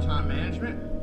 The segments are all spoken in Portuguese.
for time management.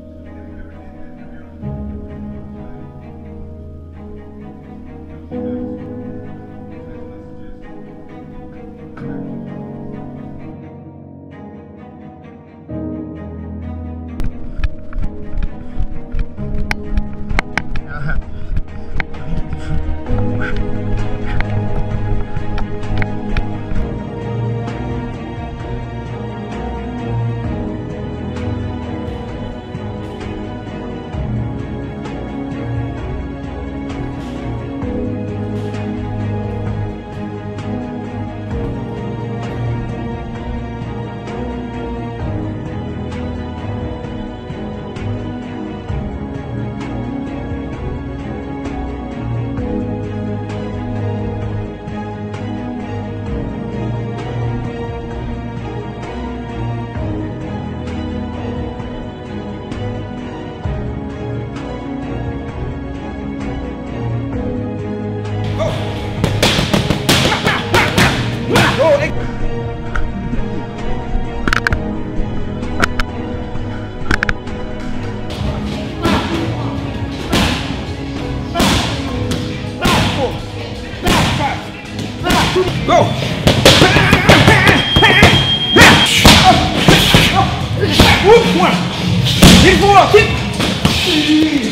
Go! One! Ele voou aqui!